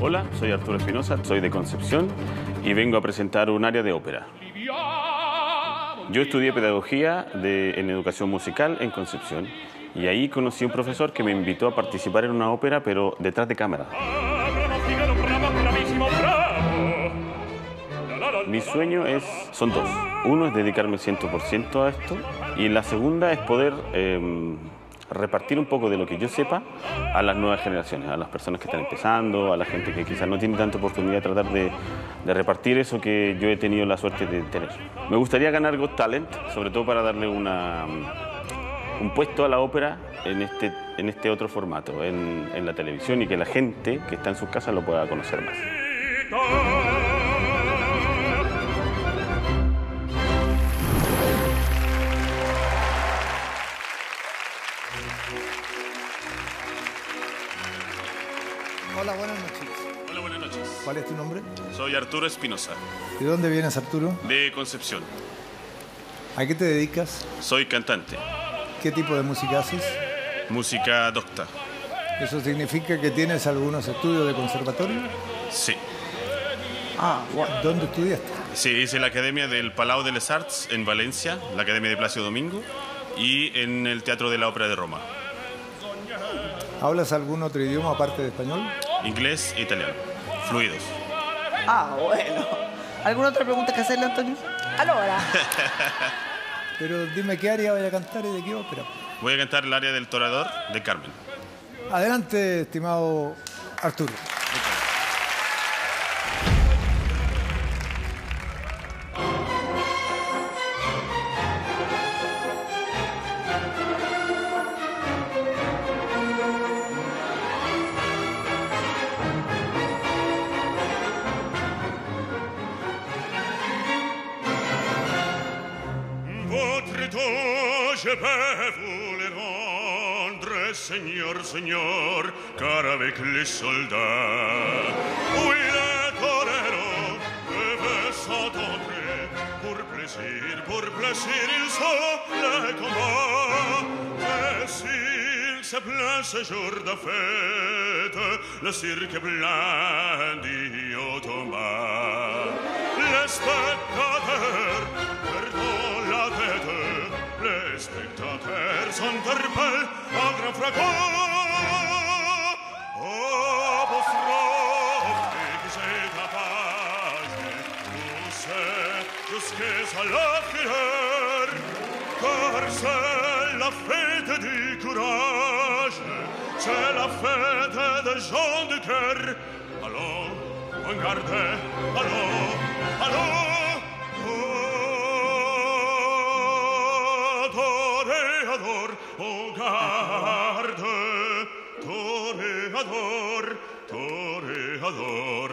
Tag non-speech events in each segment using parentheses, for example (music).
Hola, soy Arturo Espinosa, soy de Concepción y vengo a presentar un área de ópera. Yo estudié pedagogía en educación musical en Concepción y ahí conocí a un profesor que me invitó a participar en una ópera, pero detrás de cámara. Mi sueño es, son dos. Uno es dedicarme 100% a esto y la segunda es poder em, repartir un poco de lo que yo sepa a las nuevas generaciones, a las personas que están empezando, a la gente que quizás no tiene tanta oportunidad, tratar de, de repartir eso que yo he tenido la suerte de tener. Me gustaría ganar Got Talent, sobre todo para darle una, un puesto a la ópera en este, en este otro formato, en, en la televisión y que la gente que está en sus casas lo pueda conocer más. Hola, buenas noches. ¿Cuál es tu nombre? Soy Arturo Espinosa, ¿De dónde vienes, Arturo? de Concepción. ¿A qué te dedicas? Soy cantante, ¿Qué tipo de música haces? música docta. ¿Eso significa que tienes algunos estudios de conservatorio? Sí. Ah, ¿Dónde estudiaste? Sí, hice la Academia del Palau de les Arts en Valencia, la Academia de Placio Domingo y en el Teatro de la Ópera de Roma. ¿Hablas algún otro idioma aparte de español? Inglés e italiano. Fluidos. Ah, bueno. ¿Alguna otra pregunta que hacerle, Antonio? Allora, (laughs) Pero dime qué área voy a cantar y de qué ópera. Voy a cantar el área del Torador de Carmen. Adelante, estimado Arturo. Je vous le rendre, Seigneur, Seigneur, car avec les soldats, oui, les toreros peuvent s'entendre, pour plaisir, pour plaisir, ils sont les combats. S'il se plaint ce jour de fête, le cirque est plein d'Iotomba. Les spectateurs sonderball, oh, al gran fragor. O pozdrowie, gdzie na paźnie, dusze, juskie salafir, car la fête du courage, c'est la fête des gens de cœur. Allons, regardez, allons, allons, toreador, o garde, toreador, toreador,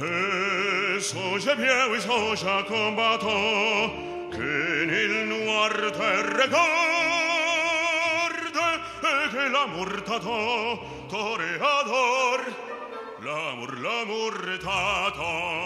e soja mieu e soja combatto, che nel noir te regorde, e che l'amor t'ato, toreador, l'amor, l'amor t'ato,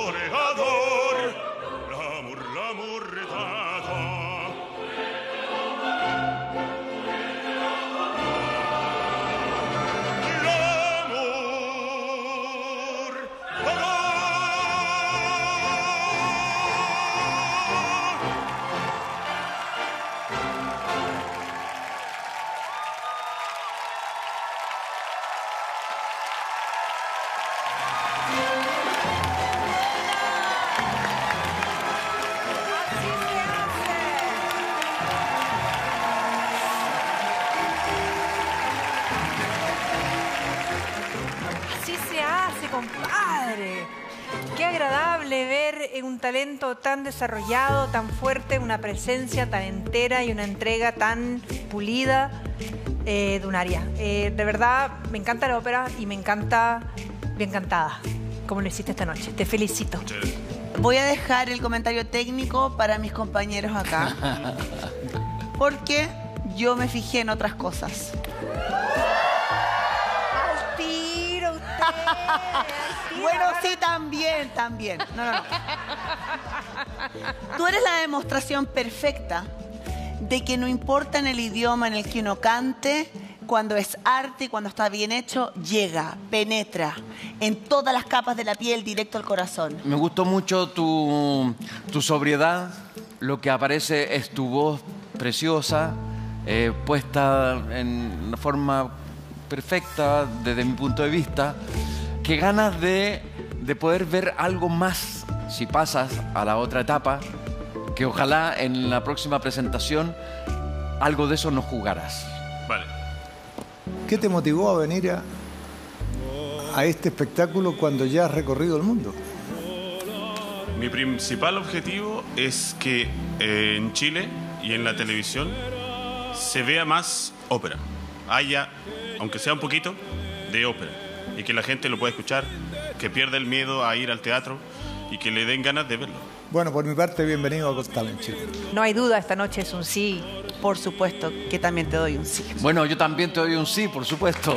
compadre. Qué agradable ver eh, un talento tan desarrollado, tan fuerte, una presencia tan entera y una entrega tan pulida eh, de un área. Eh, de verdad, me encanta la ópera y me encanta bien cantada, como lo hiciste esta noche. Te felicito. voy a dejar el comentario técnico para mis compañeros acá. (laughs) porque yo me fijé en otras cosas. (laughs) Bueno, sí, también, también. No, no, no. Tú eres la demostración perfecta de que no importa en el idioma en el que uno cante, cuando es arte y cuando está bien hecho, llega, penetra en todas las capas de la piel, directo al corazón. Me gustó mucho tu, tu sobriedad. Lo que aparece es tu voz preciosa, eh, puesta en una forma perfecta desde mi punto de vista. Que ganas de, de poder ver algo más si pasas a la otra etapa. Que ojalá en la próxima presentación algo de eso nos jugaras. Vale. ¿Qué te motivó a venir a, a este espectáculo cuando ya has recorrido el mundo? Mi principal objetivo es que eh, en Chile y en la televisión se vea más ópera. Haya, aunque sea un poquito, de ópera. Y que la gente lo pueda escuchar, que pierda el miedo a ir al teatro y que le den ganas de verlo. Bueno, por mi parte, bienvenido a Got Talent Chile. No hay duda, esta noche es un sí. Por supuesto que también te doy un sí. Bueno, yo también te doy un sí, por supuesto.